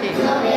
对